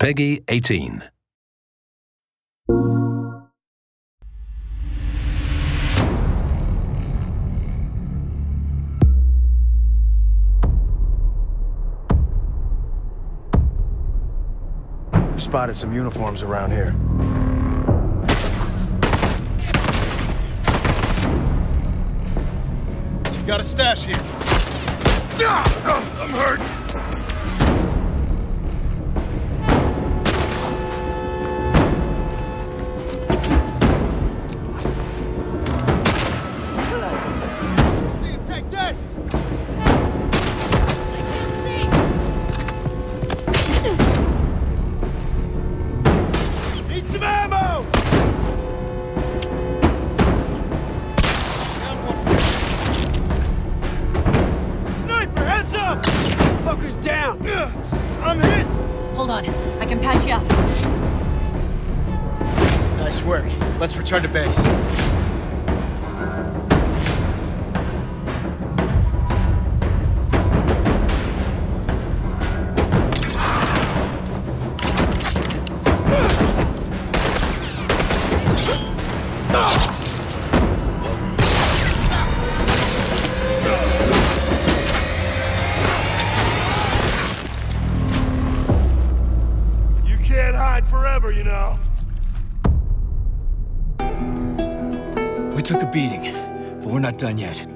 PEGI 18. Spotted some uniforms around here. Got a stash here. I'm hurt. Fucker's down. I'm hit. Hold on, I can patch you up. Nice work. Let's return to base. Forever, you know. We took a beating, but we're not done yet.